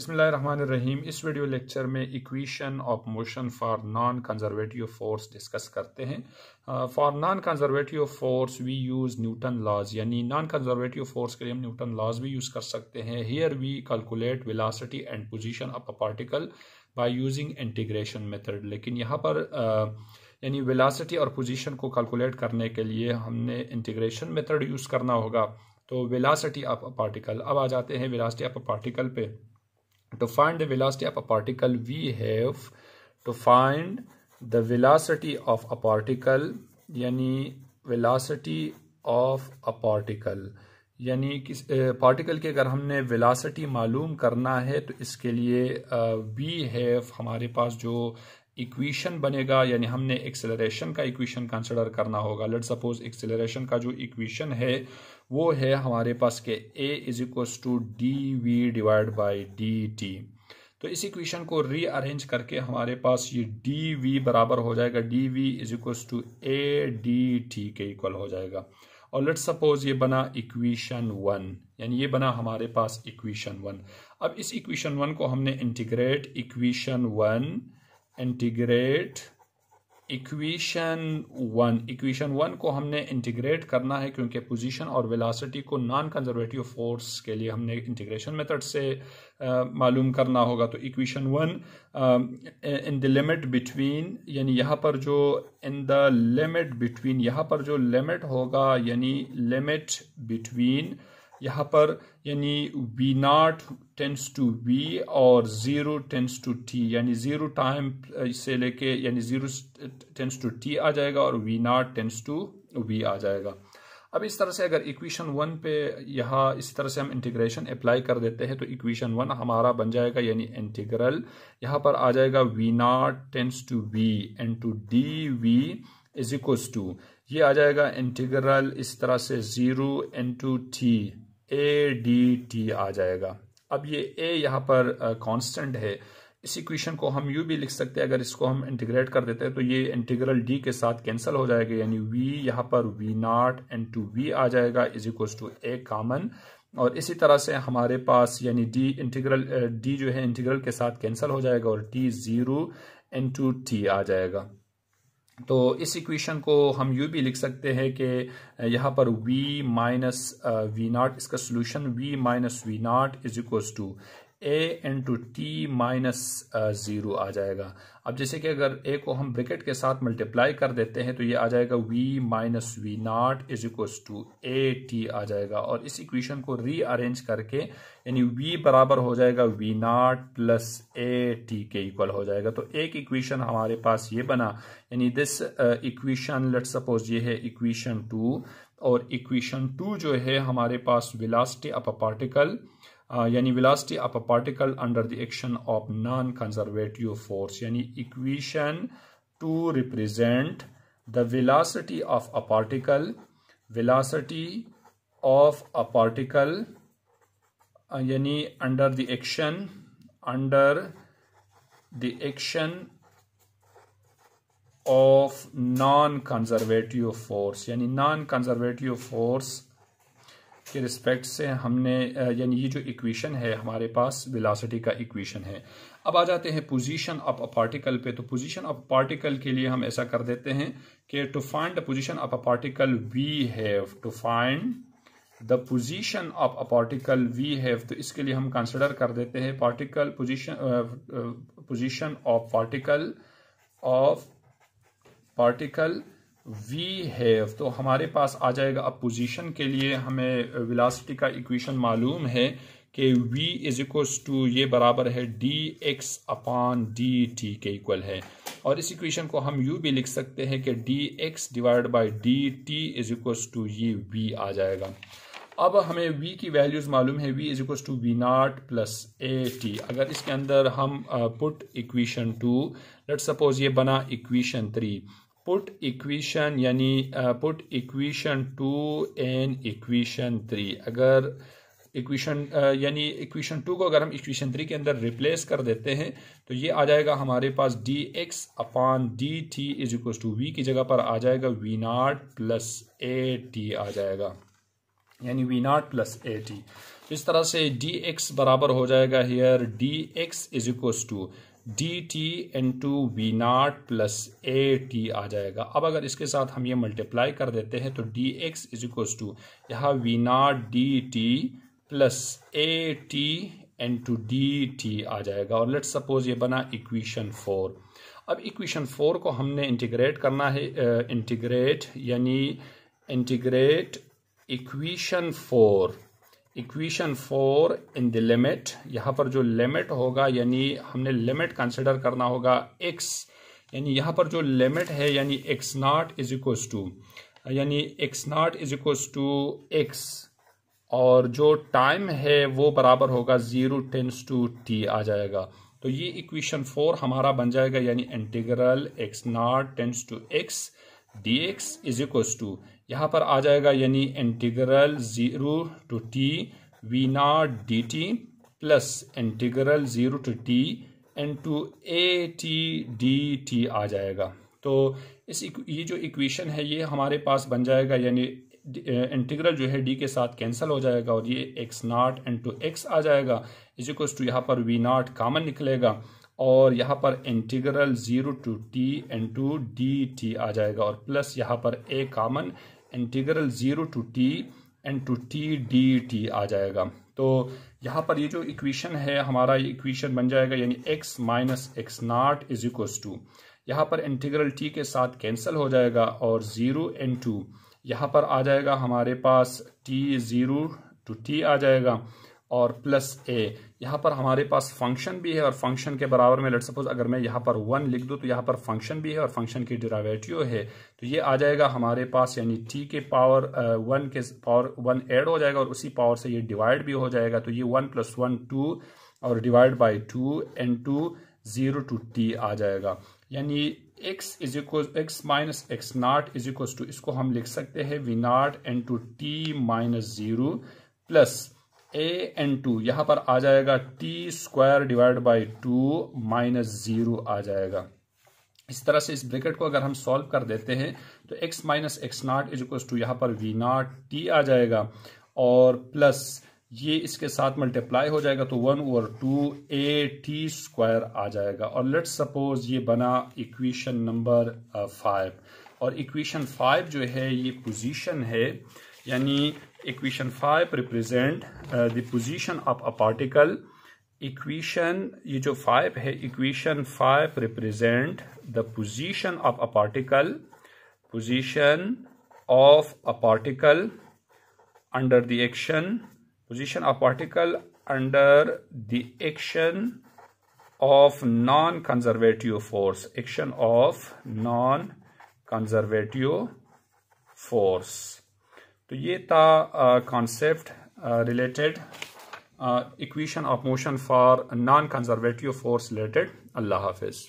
बिस्मिल्लाहिर्रहमानिर्रहीम। इस video lecture में equation of motion for non conservative force discuss करते हैं। For non conservative force we use Newton laws. यानी नॉन कंजर्वेटिव फोर्स के लिए हम न्यूटन लॉज भी यूज़ कर सकते हैं। Here we calculate velocity and position of a particle by using integration method लेकिन यहाँ पर uh, यानी वेलासिटी और पोजीशन को कैलकुलेट करने के लिए हमने इंटीग्रेशन मेथड यूज़ करना होगा। तो वेलासिटी ऑफ़ अ पार्टिकल अब आ जाते हैं वेलासिटी ऑफ़ अ पार्टिकल पे। To find the velocity of a particle, we have to find the velocity of a particle, यानी velocity of a particle. यानी किस पार्टिकल की अगर हमने वेलासिटी मालूम करना है तो इसके लिए वी हैव हमारे पास जो इक्वेशन बनेगा, यानी हमने एक्सेलरेशन का इक्वेशन कंसिडर करना होगा. लेट सपोज़ एक्सेलरेशन का जो इक्वेशन है वो है हमारे पास के a is equals to d v divide by d t तो इस इक्वेशन को रीअरेंज करके हमारे पास ये डी वी बराबर हो जाएगा। D v is equals to a d t के इक्वल हो जाएगा। और लेट सपोज़ ये बना इक्वेशन वन यानी ये बना हमारे पास इक्वेशन वन अब इस इक्वेशन वन को हमने integrate equation one integrate equation one equation one को हमने इंटीग्रेट करना है क्योंकि पोजीशन और वेलोसिटी को नॉन कंजर्वेटिव फोर्स के लिए हमने इंटीग्रेशन मेथड से मालूम करना होगा। तो equation one in the limit between यानी यहाँ पर जो इन द लिमिट बिटवीन यहाँ पर जो लिमिट होगा, यानी लिमिट बिटवीन यहाँ पर यानी v naught tends to v और ज़ीरो टेंस टू टी यानी ज़ीरो टाइम से लेके यानी ज़ीरो टेंस टू टी आ जाएगा और v naught tends to V आ जाएगा। अब इस तरह से अगर इक्वेशन वन पे यहाँ इस तरह से हम इंटीग्रेशन अप्लाई कर देते हैं तो इक्वेशन वन हमारा बन जाएगा यानी इंटीग्रल यहाँ पर आ जाएगा v naught tends to v and to d v is equals to ये आ जाएगा इंटीग्रल इस तरह से zero and to t a d t आ जाएगा। अब ये ए यहाँ पर कांस्टेंट है। इस इक्वेशन को हम यू भी लिख सकते हैं। अगर इसको हम इंटीग्रेट कर देते हैं तो ये इंटीग्रल डी के साथ कैंसिल हो जाएगा। यानी वी यहाँ पर V naught and to V आ जाएगा is equal to a common और इसी तरह से हमारे पास, यानी डी इंटीग्रल डी जो है इंटीग्रल के साथ कैंसिल हो जाएगा और t zero and to t आ जाएगा। तो इस इक्वेशन को हम यू भी लिख सकते हैं कि यहाँ पर v माइनस वी नाट इसका solution v minus v naught is equal to a into minus zero आ जाएगा। अब जैसे कि अगर ए को हम ब्रिकेट के साथ मल्टीप्लाई कर देते हैं तो ये आ जाएगा v minus v naught is equal to a t आ जाएगा। और इस इक्वेशन को रीअरेंज करके, यानी v बराबर हो जाएगा v naught plus a t के इक्वल हो जाएगा। तो एक इक्वेशन हमारे पास ये बना। यानी दिस इक्वेशन लेट सपोज़ ये है इक्वेशन टू और इक्वेशन टू जो है हमारे पास विलासिटी ऑफ़ अ पार्टिकल यानी velocity of a particle under the action of non conservative force यानी equation two represent the velocity of a particle velocity of a particle यानी under the action under the action of non conservative force यानी non conservative force के respect से हमने यानी ये जो equation है, हमारे पास वेलोसिटी का इक्वेशन है। अब आ जाते हैं पोजीशन ऑफ़ अ पार्टिकल पे। तो पोजीशन ऑफ़ पार्टिकल के लिए हम ऐसा कर देते हैं कि to find the position of a particle we have to find the position of a particle we have तो इसके लिए हम कंसिडर कर देते हैं particle position position of particle of particle we have तो हमारे पास आ जाएगा अब पोजीशन के लिए हमें विलासिटी का इक्वेशन मालूम है कि v इज़ इक्व टू ये बराबर है d x upon d t के इक्वल है। और इस इक्वेशन को हम यू भी लिख सकते हैं कि d x divide by d t is equal to ये v आ जाएगा। अब हमें v की वैल्यूज़ मालूम है, v is equal to v naught plus a t अगर इसके अंदर हम put equation two let suppose ये बना इक्वेशन थ्री पुट इक्वेशन यानी put equation two in equation three अगर इक्वेशन यानी इक्वेशन टू को अगर हम इक्वेशन थ्री के अंदर रिप्लेस कर देते हैं तो ये आ जाएगा हमारे पास d x upon d t is equal to v की जगह पर आ जाएगा v naught plus a t आ जाएगा। यानी v naught plus a t इस तरह से डी एक्स बराबर हो जाएगा here d x is equal to d t into v naught plus a t आ जाएगा। अब अगर इसके साथ हम ये मल्टीप्लाई कर देते हैं तो d x is equal to यहाँ v naught d t plus a t into d t आ जाएगा। और लेट सपोज़ ये बना इक्वेशन फोर अब इक्वेशन फोर को हमने इंटीग्रेट करना है इंटीग्रेट यानी integrate equation four equation four in the limit, यहाँ पर जो लिमिट होगा, यानी हमने लिमिट कंसिडर करना होगा एक्स यानी यहाँ पर जो लिमिट है, यानी x naught is equals to यानी x naught is equals to x और जो टाइम है, वो बराबर होगा ज़ीरो टेंस टू टी आ जाएगा। तो ये इक्वेशन फोर हमारा बन जाएगा, यानी integral x naught tends to x d x is equals to यहाँ पर आ जाएगा यानी integral zero to t v naught d t plus integral zero to t into a t d t आ जाएगा। तो इस ये जो इक्वेशन है, ये हमारे पास बन जाएगा यानी इंटीग्रल जो है डी के साथ कैंसिल हो जाएगा और ये x naught N to x आ जाएगा। इज़ इक्वल टू यहाँ पर वी नॉट कामन निकलेगा और यहाँ पर integral zero to t into d t आ जाएगा और प्लस यहाँ पर a common integral zero to t and to t d t आ जाएगा। तो यहाँ पर ये जो इक्वेशन है, हमारा ये इक्वेशन बन जाएगा, यानी x minus x naught is equals to यहाँ पर इंटीग्रल टी के साथ कैंसिल हो जाएगा और ज़ीरो एन टू यहाँ पर आ जाएगा हमारे पास टी ज़ीरो टू टी आ जाएगा। और प्लस ए यहाँ पर हमारे पास फ़ंक्शन भी है और फ़ंक्शन के बराबर में लेट सपोज़ अगर मैं यहाँ पर वन लिख दूँ तो यहाँ पर फ़ंक्शन भी है और फ़ंक्शन की डिरावेटिव है। तो ये आ जाएगा हमारे पास, यानी टी के पावर वन के पावर वन ऐड हो जाएगा और उसी पावर से ये डिवाइड भी हो जाएगा। तो ये वन प्लस वन टू और divide by two into zero to t आ जाएगा। यानी x is equal x minus x naught is equal to इसको हम लिख सकते हैं v naught into t minus zero plus a into यहाँ पर आ जाएगा t square divide by two minus zero आ जाएगा। इस तरह से इस ब्रैकेट को अगर हम सॉल्व कर देते हैं तो x minus x naught is equal to यहाँ पर वी नॉट टी आ जाएगा और प्लस ये इसके साथ मल्टीप्लाई हो जाएगा तो one over two a t square आ जाएगा। और लेट सपोज़ ये बना इक्वेशन नंबर फाइव और इक्वेशन फाइव जो है, ये पोजीशन है यानी equation five represent the position of a particle equation ये जो फाइव है equation five represent the position of a particle position of a particle under the action position of particle under the action of non conservative force action of non conservative force तो ये था concept related equation of motion for non conservative force related अल्लाह हाफिज़.